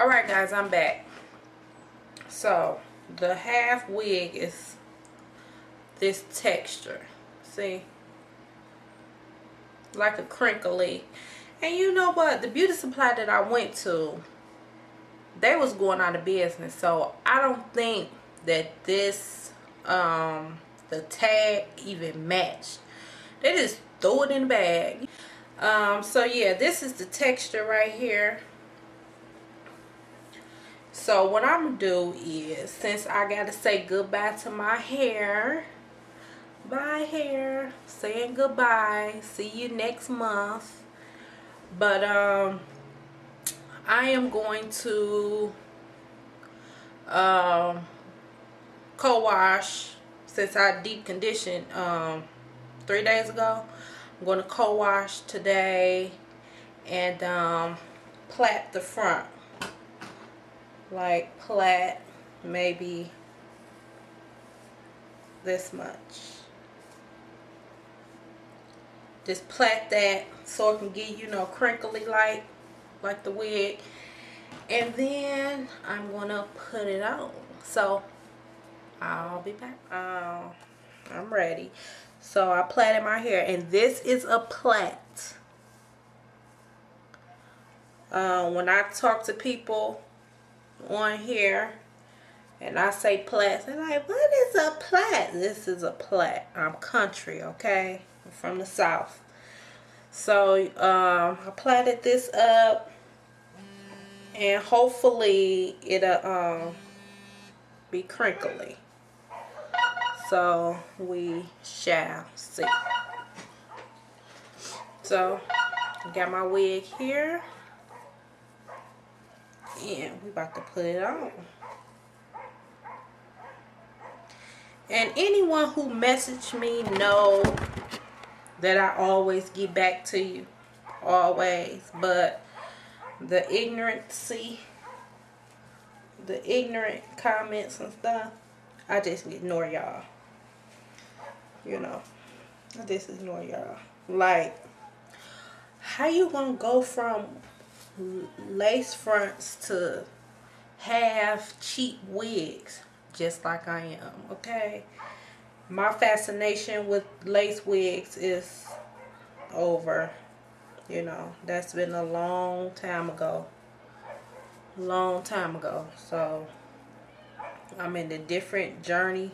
Alright guys, I'm back. So, the half wig is this texture. See? Like a crinkly. And you know what? The beauty supply that I went to, they was going out of business. So, I don't think that this, um, the tag even matched. They just threw it in the bag. Um, so yeah, this is the texture right here. So what I'm to do is, since I got to say goodbye to my hair, bye hair, saying goodbye, see you next month. But um, I am going to um, co-wash since I deep conditioned um, three days ago. I'm going to co-wash today and um, plait the front. Like plait maybe this much. Just plait that so it can get you know crinkly like like the wig. And then I'm to put it on. So I'll be back. Uh, I'm ready. So I plaited my hair and this is a plait. Uh, when I talk to people on here and I say plait, they're like, what is a plait? This is a plait. I'm country, okay? I'm from the south. So um, I plaited this up and hopefully it'll um, be crinkly. So we shall see. So got my wig here. And we about to put it on. And anyone who messaged me know that I always get back to you. Always. But the ignorancy, the ignorant comments and stuff, I just ignore y'all you know I just ignore y'all like how you gonna go from lace fronts to half cheap wigs just like I am okay my fascination with lace wigs is over you know that's been a long time ago long time ago so I'm in a different journey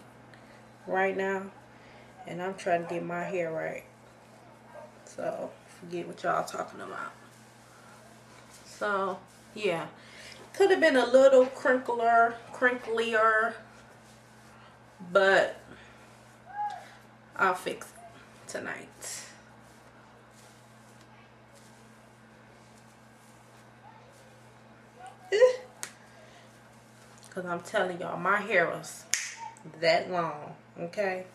right now and I'm trying to get my hair right. So, forget what y'all talking about. So, yeah. Could have been a little crinkler, crinklier, but I'll fix it tonight. Eh. Because I'm telling y'all, my hair was that long, okay?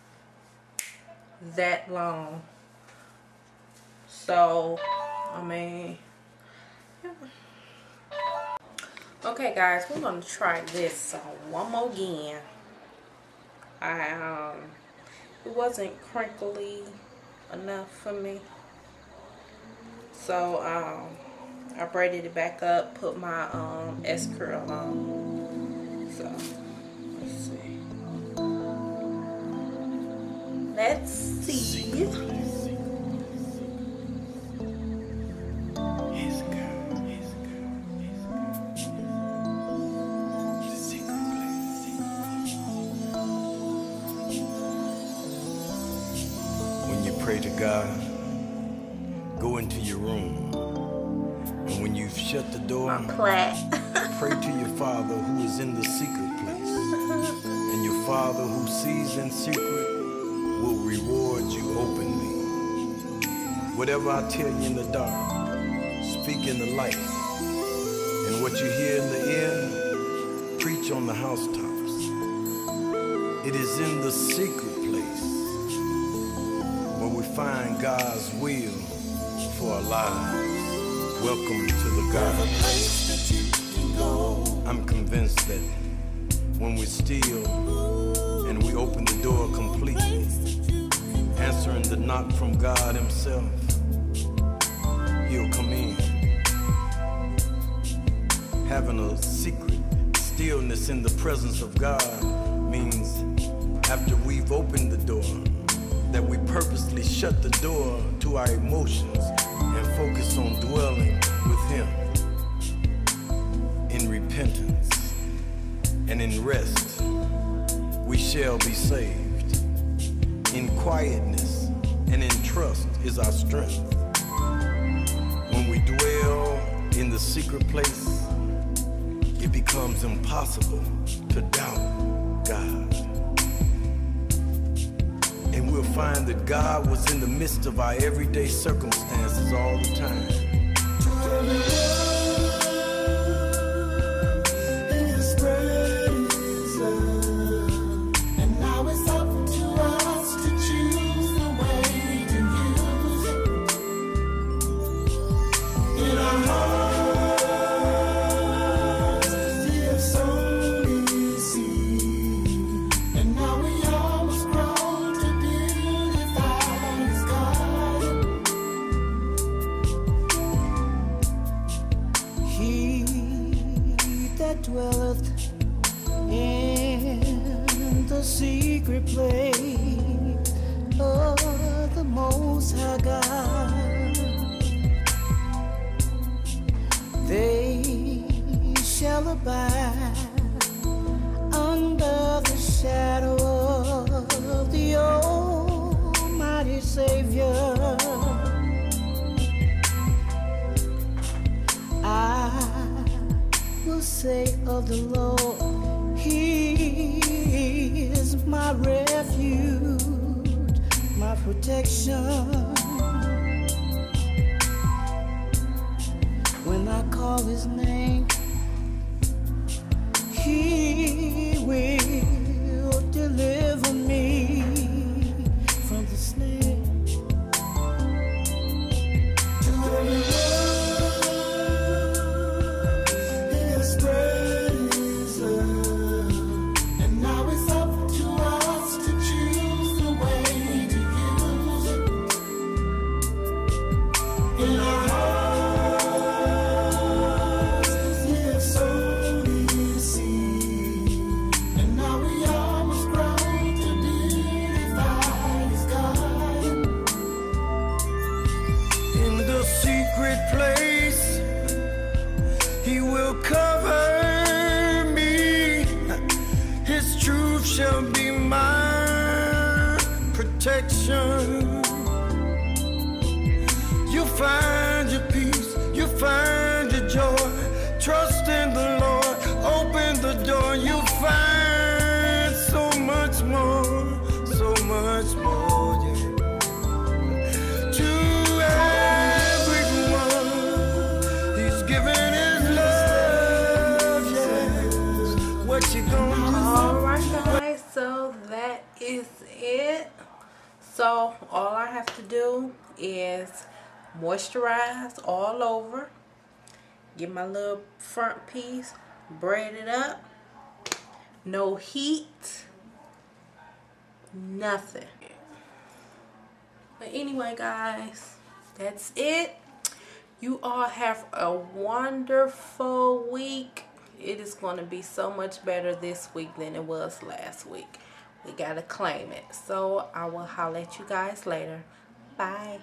that long. So, I mean, Okay guys, we're to try this one more again. I, um, it wasn't crinkly enough for me. So, um, I braided it back up, put my um, S-curl on. So, Let's see. When go into your room. And when you've shut the door, pray to your Father who is in the secret place. And your Father who sees in secret will reward you openly. Whatever I tell you in the dark, speak in the light. And what you hear in the air, preach on the housetops. It is in the secret place where we find God's will for our lives. Welcome to the garden. I'm convinced that when we're still and we open the door completely, answering the knock from God Himself, He'll come in having a secret stillness in the presence of God means after we've opened the door, that we purposely shut the door to our emotions and focus on dwelling with Him in repentance and in rest. We shall be saved. In quietness and in trust is our strength. When we dwell in the secret place, it becomes impossible to doubt find that God was in the midst of our everyday circumstances all the time. place of the Most High God. They shall abide under the shadow of the Almighty Savior. I will say of the Lord, He is my refuge, my protection. When I call his name, protection. You find. So all I have to do is moisturize all over. Get my little front piece, braid it up. No heat. Nothing. But anyway, guys, that's it. You all have a wonderful week. It is going to be so much better this week than it was last week we got to claim it. So I will holler at you guys later. Bye.